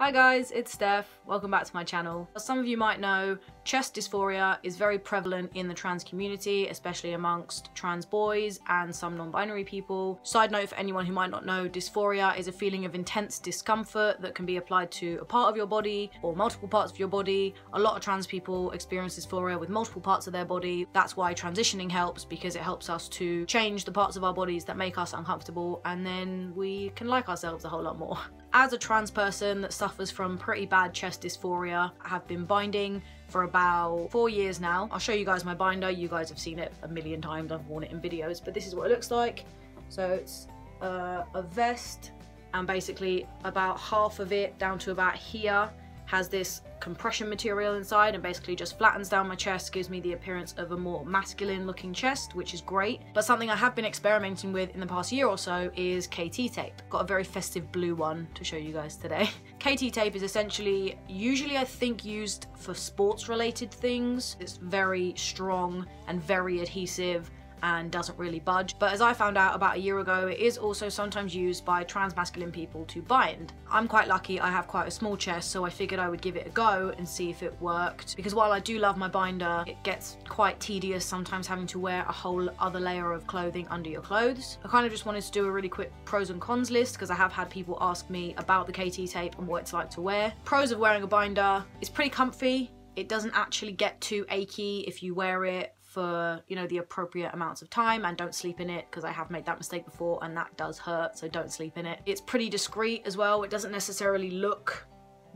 Hi guys, it's Steph. Welcome back to my channel. As some of you might know, chest dysphoria is very prevalent in the trans community, especially amongst trans boys and some non-binary people. Side note for anyone who might not know, dysphoria is a feeling of intense discomfort that can be applied to a part of your body or multiple parts of your body. A lot of trans people experience dysphoria with multiple parts of their body. That's why transitioning helps because it helps us to change the parts of our bodies that make us uncomfortable and then we can like ourselves a whole lot more. As a trans person that suffers from pretty bad chest dysphoria, I have been binding for about four years now. I'll show you guys my binder. You guys have seen it a million times. I've worn it in videos, but this is what it looks like. So it's uh, a vest and basically about half of it down to about here has this compression material inside and basically just flattens down my chest, gives me the appearance of a more masculine looking chest, which is great. But something I have been experimenting with in the past year or so is KT tape. Got a very festive blue one to show you guys today. KT tape is essentially, usually I think used for sports related things. It's very strong and very adhesive and doesn't really budge. But as I found out about a year ago, it is also sometimes used by trans masculine people to bind. I'm quite lucky, I have quite a small chest, so I figured I would give it a go and see if it worked. Because while I do love my binder, it gets quite tedious sometimes having to wear a whole other layer of clothing under your clothes. I kind of just wanted to do a really quick pros and cons list because I have had people ask me about the KT tape and what it's like to wear. Pros of wearing a binder, it's pretty comfy, it doesn't actually get too achy if you wear it for you know the appropriate amounts of time and don't sleep in it because I have made that mistake before and that does hurt so don't sleep in it. It's pretty discreet as well it doesn't necessarily look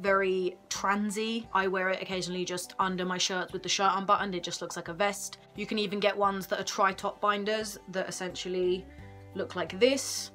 very transy. I wear it occasionally just under my shirts with the shirt unbuttoned it just looks like a vest. You can even get ones that are tri-top binders that essentially look like this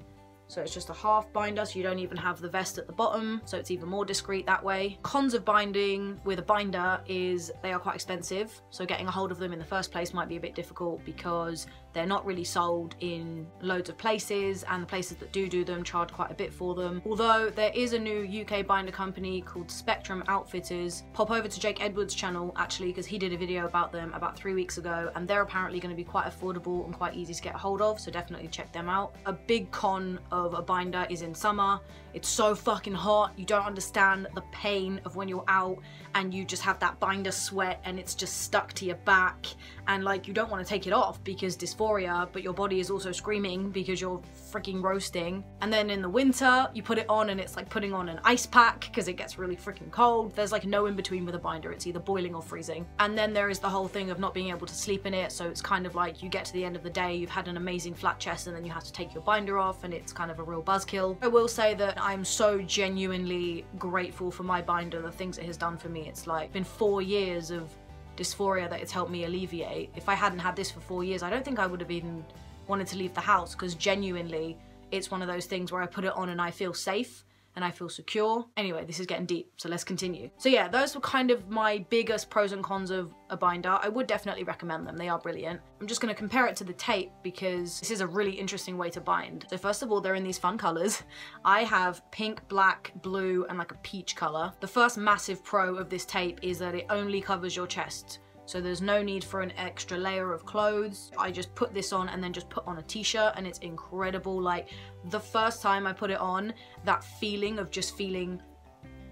so it's just a half binder, so you don't even have the vest at the bottom, so it's even more discreet that way. Cons of binding with a binder is they are quite expensive, so getting a hold of them in the first place might be a bit difficult because they're not really sold in loads of places and the places that do do them charge quite a bit for them. Although there is a new UK binder company called Spectrum Outfitters. Pop over to Jake Edwards' channel actually because he did a video about them about three weeks ago and they're apparently going to be quite affordable and quite easy to get a hold of so definitely check them out. A big con of a binder is in summer. It's so fucking hot. You don't understand the pain of when you're out and you just have that binder sweat and it's just stuck to your back. And like you don't want to take it off because dysphoria but your body is also screaming because you're freaking roasting. And then in the winter you put it on and it's like putting on an ice pack because it gets really freaking cold. There's like no in between with a binder it's either boiling or freezing. And then there is the whole thing of not being able to sleep in it so it's kind of like you get to the end of the day you've had an amazing flat chest and then you have to take your binder off and it's kind of a real buzzkill. I will say that I'm so genuinely grateful for my binder the things it has done for me it's like been four years of dysphoria that it's helped me alleviate. If I hadn't had this for four years, I don't think I would have even wanted to leave the house because genuinely it's one of those things where I put it on and I feel safe and I feel secure. Anyway, this is getting deep, so let's continue. So yeah, those were kind of my biggest pros and cons of a binder. I would definitely recommend them, they are brilliant. I'm just gonna compare it to the tape because this is a really interesting way to bind. So first of all, they're in these fun colors. I have pink, black, blue, and like a peach color. The first massive pro of this tape is that it only covers your chest. So there's no need for an extra layer of clothes. I just put this on and then just put on a t-shirt and it's incredible. Like the first time I put it on, that feeling of just feeling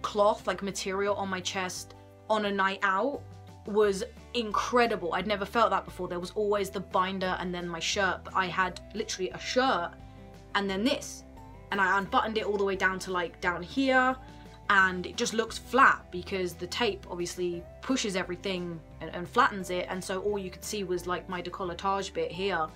cloth, like material on my chest on a night out was incredible. I'd never felt that before. There was always the binder and then my shirt, but I had literally a shirt and then this. And I unbuttoned it all the way down to like down here and it just looks flat because the tape obviously pushes everything and, and, flattens it. And so all you could see was like my decolletage bit here.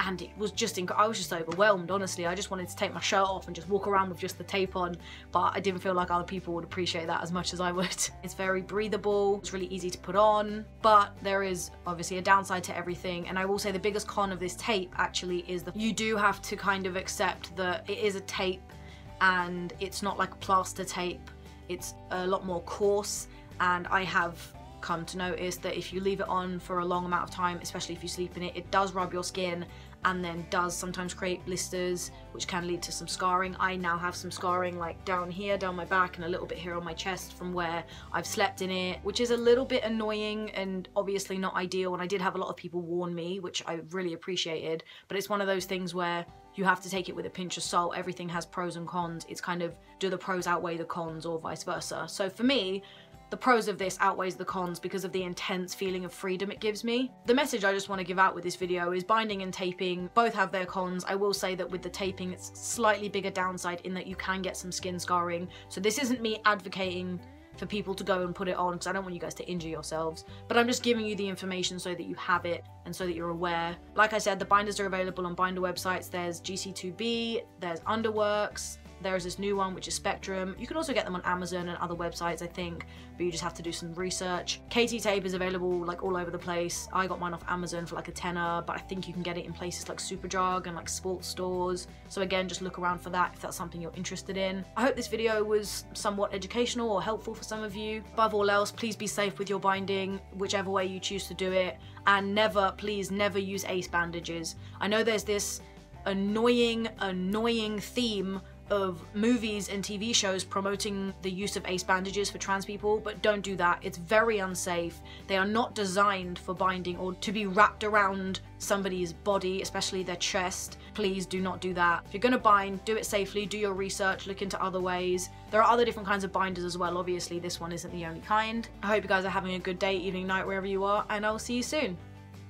And it was just I was just overwhelmed honestly. I just wanted to take my shirt off and just walk around with just the tape on. But I didn't feel like other people would appreciate that as much as I would. It's very breathable. It's really easy to put on. But there is obviously a downside to everything. And I will say the biggest con of this tape actually is that you do have to kind of accept that it is a tape and it's not like plaster tape it's a lot more coarse and I have come to notice that if you leave it on for a long amount of time, especially if you sleep in it, it does rub your skin and then does sometimes create blisters which can lead to some scarring. I now have some scarring like down here, down my back, and a little bit here on my chest from where I've slept in it, which is a little bit annoying and obviously not ideal. And I did have a lot of people warn me, which I really appreciated. But it's one of those things where you have to take it with a pinch of salt. Everything has pros and cons. It's kind of do the pros outweigh the cons or vice versa. So for me, the pros of this outweighs the cons because of the intense feeling of freedom it gives me. The message I just want to give out with this video is binding and taping both have their cons. I will say that with the taping it's slightly bigger downside in that you can get some skin scarring. So this isn't me advocating for people to go and put it on because I don't want you guys to injure yourselves. But I'm just giving you the information so that you have it and so that you're aware. Like I said, the binders are available on binder websites. There's GC2B, there's Underworks, there is this new one, which is Spectrum. You can also get them on Amazon and other websites, I think, but you just have to do some research. KT tape is available like all over the place. I got mine off Amazon for like a tenner, but I think you can get it in places like Superdrug and like sports stores. So again, just look around for that if that's something you're interested in. I hope this video was somewhat educational or helpful for some of you. Above all else, please be safe with your binding, whichever way you choose to do it. And never, please never use ace bandages. I know there's this annoying, annoying theme of movies and TV shows promoting the use of ace bandages for trans people, but don't do that. It's very unsafe. They are not designed for binding or to be wrapped around somebody's body, especially their chest. Please do not do that. If you're gonna bind, do it safely, do your research, look into other ways. There are other different kinds of binders as well. Obviously, this one isn't the only kind. I hope you guys are having a good day, evening, night, wherever you are, and I'll see you soon.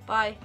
Bye.